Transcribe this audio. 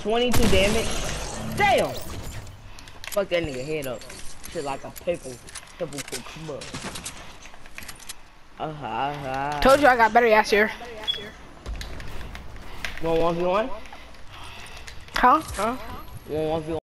Twenty-two damage. Damn. Fuck that nigga head up. Shit like a paper, Come cucumber. Uh huh. Uh -huh. Told you I got better ass here. You want one v one? Huh? Huh? You want one v one?